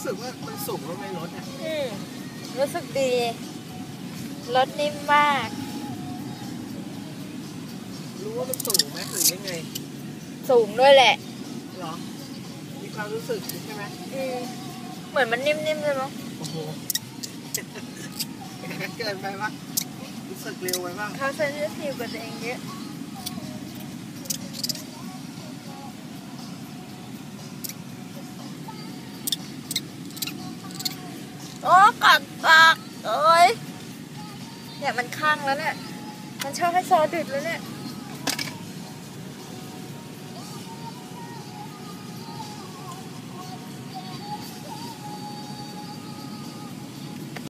รู้สึกว่ามันสูงแล้วไม่ลดอะอืมรู้สึกดี รถนิ่มมาก รู้ว่ามันสูงไหมหรือยังไงสูงด้วยแหละ เหรอ มีความรู้สึกใช่ไหมอืมเหมือนมันนิ่มๆใช่ไหมโอ้โห เกินไปปะรู้สึกเร็วไปปะเขาเซนซิทีฟกับตัวเองเยอะ โอ้กัดปากเอ้ยเนี่ยมันข้างแล้วเนี่ย มันชอบให้ซอดึดแล้วเนี่ย